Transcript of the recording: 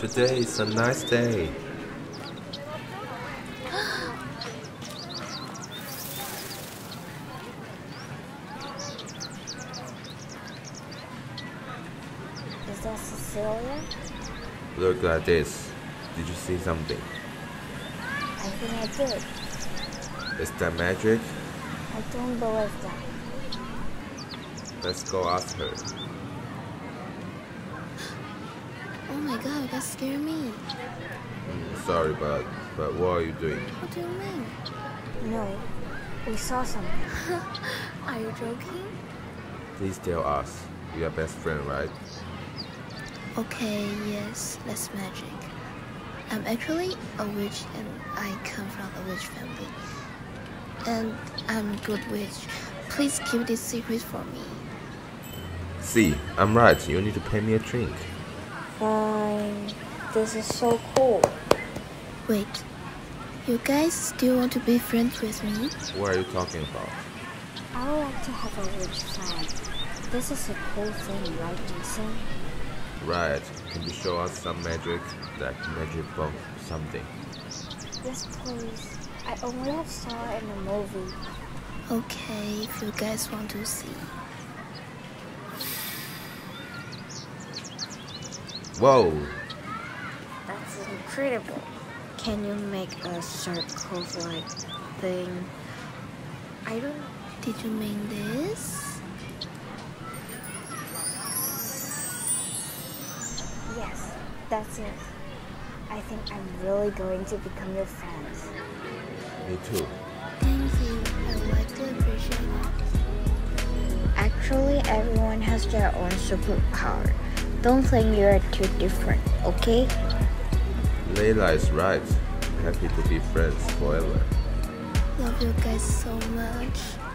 Today is a nice day. Is that Cecilia? Look at this. Did you see something? I think I did. Is that magic? I don't believe that. Let's go ask her. My god, that scared me. Mm, sorry, but but what are you doing? What do you mean? No, we saw something. Are you joking? Please tell us. We are best friends, right? Okay, yes, that's magic. I'm actually a witch and I come from a witch family. And I'm a good witch. Please keep this secret for me. See, I'm right. You need to pay me a drink. Fine. This is so cool. Wait, you guys still want to be friends with me? What are you talking about? I would like to have a witch flag. This is a cool thing, right, Jason? Right. Can you show us some magic? Like magic book, something. Yes, please. I only have saw it in a movie. Okay, if you guys want to see. Whoa! Can you make a circle like thing? I don't Did you mean this? Yes, that's it. I think I'm really going to become your friend. Me too. Thank you. I like to appreciate it. Actually, everyone has their own superpower. Don't think you're too different, okay? Layla is right. Happy to be friends forever. Love you guys so much.